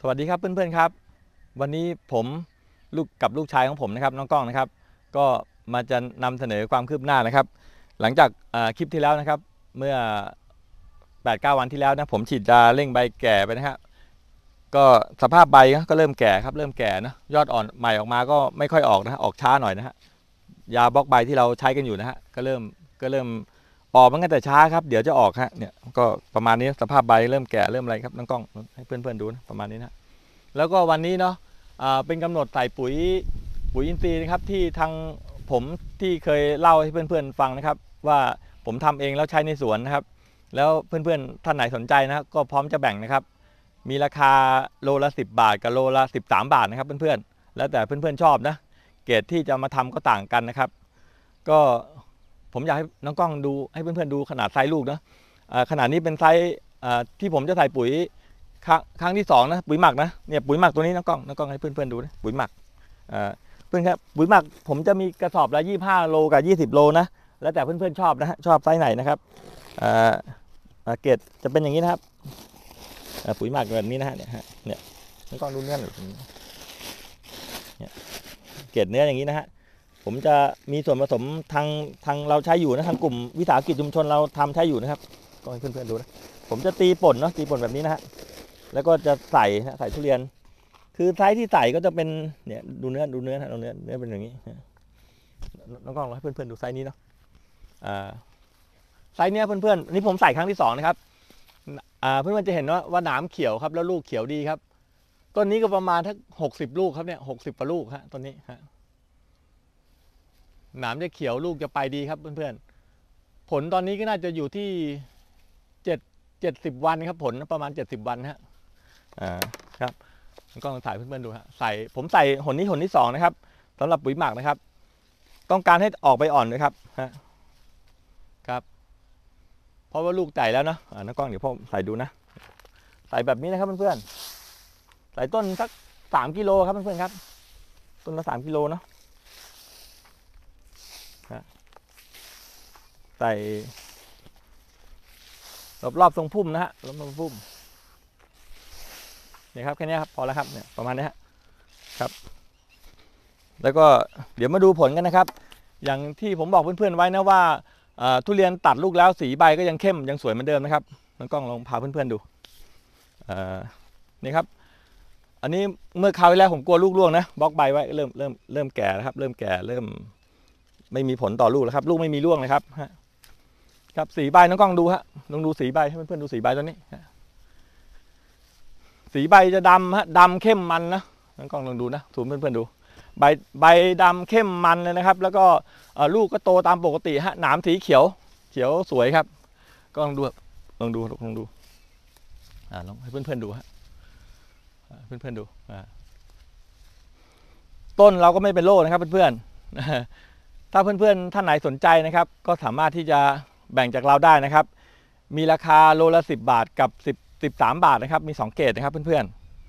สวัสดีครับเพื่อนๆครับ วันนี้ผมลูกกับลูกชายของผมนะครับน้องกล้องนะครับ ก็มาจะนำเสนอความคืบหน้านะครับ หลังจากคลิปที่แล้วนะครับ เมื่อ8-9วันที่แล้วนะผมฉีดยาเร่งใบแก่ไปนะครับก็สภาพใบก็เริ่มแก่ครับเริ่มแก่นะยอดอ่อนใหม่ออกมาก็ไม่ค่อยออกนะฮะออกช้าหน่อยนะฮะยาบล็อกใบที่เราใช้กันอยู่นะฮะก็เริ่มก็เริ่ม ออกมันก็แต่ช้าครับ เดี๋ยวจะออกฮะเนี่ยก็ประมาณนี้สภาพใบเริ่มแก่เริ่มอะไรครับน้องกล้องให้เพื่อนๆดูนะประมาณนี้นะแล้วก็วันนี้เนาะเป็นกำหนดใส่ปุ๋ยปุ๋ยอินทรีย์นะครับที่ทางผมที่เคยเล่าให้เพื่อนๆฟังนะครับ ว่าผมทำเองแล้วใช้ในสวนนะครับ แล้วเพื่อนๆท่านไหนสนใจนะก็พร้อมจะแบ่งนะครับ มีราคาโลละ 10 บาทกับโลละ 13 บาทนะครับเพื่อนๆแล้วแต่เพื่อนๆชอบนะเกรดที่จะมาทำก็ต่างกันนะครับ ก็ ผมอยากให้น้องกล้องดูให้เพื่อนๆดูขนาดไซส์ลูกนะขนาดนี้เป็นไซส์ที่ผมจะใส่ปุ๋ยครั้งครั้งที่สองนะปุ๋ยหมักนะเนี่ยปุ๋ยหมักตัวนี้น้องกล้องน้องกล้องให้เพื่อนๆดูนะปุ๋ยหมักเพื่อนครับปุ๋ยหมักผมจะมีกระสอบละยี่ห้าโลกับยี่สิบโลนะแล้วแต่เพื่อนๆชอบนะฮะชอบไซส์ไหนนะครับเกรดจะเป็นอย่างนี้นะครับปุ๋ยหมักแบบนี้นะฮะเนี่ยเนี่ยน้องกล้องดูเนื้อหน่อยเนี่ยเกรดเนื้ออย่างนี้นะฮะ ผมจะมีส่วนผสมทางทางเราใช้อยู่นะทางกลุ่มวิสาหกิจชุมชนเราทำใช้อยู่นะครับก็ให้เพื่อนๆดูนะผมจะตีป่นเนาะตีป่นแบบนี้นะฮะแล้วก็จะใส่ใส่ทุเรียน คือไซส์ที่ใส่ก็จะเป็นเนี่ยดูเนื้อดูเนื้อนะดูเนื้อเนื้อเป็นอย่างนี้นะน้องกล้องให้เพื่อนๆดูไซส์นี้เนาะอ่าไซส์เนี้ยเพื่อนๆนี้ผมใส่ครั้งที่สองนะครับอ่าเพื่อนๆจะเห็นว่าว่าหนามเขียวครับ แล้วลูกเขียวดีครับต้นนี้ก็ประมาณทั้งหกสิบลูกครับเนี่ยหกสิบกว่าลูกฮะต้นนี้ฮะ หนามจะเขียวลูกจะไปดีครับเพื่อนๆ ผลตอนนี้ก็น่าจะอยู่ที่เจ็ดเจ็ดสิบวันครับ ผลประมาณเจ็ดสิบวันฮะอ่าครับก็ลองถ่ายเพื่อนๆดูฮะใส่ผมใส่หนนี้หนที่สองนะครับสำหรับปุ๋ยหมักนะครับ ต้องการให้ออกไปอ่อนด้วยครับฮะครับ เพราะว่าลูกใหญ่แล้วเนะอ่าน้ากล้องเดี๋ยวพ่อใส่ดูนะ ใส่แบบนี้นะครับเพื่อนๆใส่ต้นสักสามกิโลครับเพื่อนๆครับ ต้นละสามกิโลเนาะฮะ ใส่รอบๆทรงพุ่มนะฮะรอบๆทรงพุ่มเนี่ยครับแค่นี้ครับพอแล้วครับเนี่ยประมาณนี้ฮะครับ แล้วก็เดี๋ยวมาดูผลกันนะครับ อย่างที่ผมบอกเพื่อนๆไว้นะว่าทุเรียนตัดลูกแล้วสีใบก็ยังเข้มยังสวยเหมือนเดิมนะครับน้องกล้องลองพาเพื่อนๆดูเนี่ครับอันนี้เมื่อคราวที่แล้วผมกลัวลูกร่วงนะบล็อกใบไว้เริ่มเริ่มเริ่มแก่แล้วครับ เริ่มแก่เริ่มไม่มีผลต่อลูกแล้วครับ ลูกไม่มีร่วงเลยครับฮะ ครับสีใบน้องกล้องดูฮะลองดูสีใบให้เพื่อนๆดูสีใบตัวนี้สีใบจะดำฮะดำเข้มมันนะน้องกล้องลองดูนะถูเพื่อนๆดู ใบใบดำเข้มมันเลยนะครับ แล้วก็ลูกก็โตตามปกติฮะหนามสีเขียว เขียวสวยครับ ก็ลองดูลองดูลองดูอ่าลองให้เพื่อนๆดูฮะอ่าเพื่อนๆดูอ่าต้นเราก็ไม่เป็นโรคนะครับเพื่อนๆถ้าเพื่อนๆท่านไหนสนใจนะครับ ก็สามารถที่จะ แบ่งจากเราได้นะครับ มีราคาโลละ 10 บาทกับ 10 13 บาทนะครับ มี 2 เกรดนะครับเพื่อน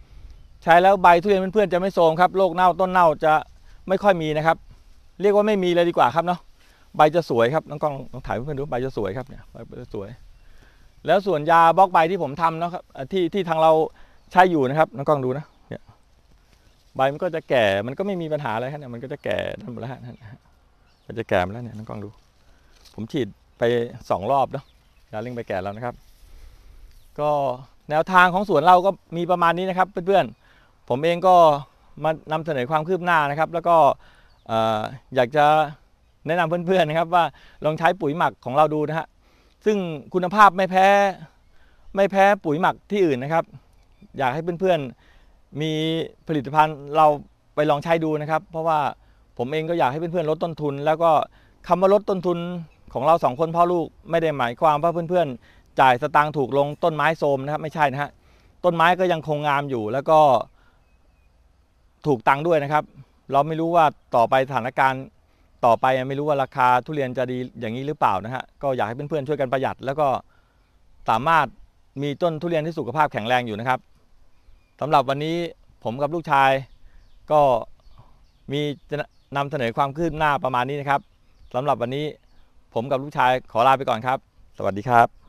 ๆ ใช้แล้วใบทุเรียนเพื่อนๆจะไม่โทรมครับ โรคเน่าต้นเน่าจะไม่ค่อยมีนะครับ เรียกว่าไม่มีเลยดีกว่าครับเนาะ ใบจะสวยครับ น้องกล้องลองถ่ายเพื่อนๆดู ใบจะสวยครับเนี่ย ใบจะสวย แล้วส่วนยาบล็อกใบที่ผมทำนะครับ ที่ที่ทางเราใช้อยู่นะครับ น้องกล้องดูนะ เนี่ย ใบมันก็จะแก่ มันก็ไม่มีปัญหาอะไรครับเนี่ย มันก็จะแก่ทั้งหมดแล้วฮะเนี่ยมันจะแก่มาแล้วเนี่ย น้องกล้องดู ผมฉีด ไปสองรอบเนาะยาเร่งใบแก่แล้วนะครับ ก็แนวทางของสวนเราก็มีประมาณนี้นะครับเพื่อนๆ ผมเองก็มานำเสนอความคืบหน้านะครับ แล้วก็เอ่ออยากจะแนะนำเพื่อนๆนะครับ ว่าลองใช้ปุ๋ยหมักของเราดูนะฮะซึ่งคุณภาพไม่แพ้ไม่แพ้ปุ๋ยหมักที่อื่นนะครับ อยากให้เพื่อนๆมีผลิตภัณฑ์เราไปลองใช้ดูนะครับ เพราะว่าผมเองก็อยากให้เพื่อนๆลดต้นทุน แล้วก็คำว่าลดต้นทุน ของเราสองคนพ่อลูกไม่ได้หมายความว่าเพื่อนๆ จ่ายสตางค์ถูกลงต้นไม้โทรมนะครับไม่ใช่นะฮะต้นไม้ก็ยังคงงามอยู่แล้วก็ถูกตังค์ด้วยนะครับ เราไม่รู้ว่าต่อไปสถานการณ์ต่อไปไม่รู้ว่าราคาทุเรียนจะดีอย่างนี้หรือเปล่านะฮะก็อยากให้เพื่อนๆช่วยกันประหยัด แล้วก็สามารถมีต้นทุเรียนที่สุขภาพแข็งแรงอยู่นะครับสำหรับวันนี้ผมกับลูกชาย ก็มีจะนำเสนอความคืบหน้าประมาณนี้นะครับสำหรับวันนี้ ผมกับลูกชายขอลาไปก่อนครับ สวัสดีครับ